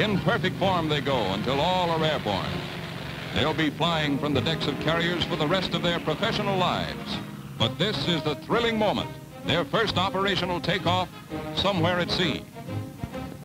In perfect form they go until all are airborne. They'll be flying from the decks of carriers for the rest of their professional lives. But this is the thrilling moment, their first operational takeoff somewhere at sea.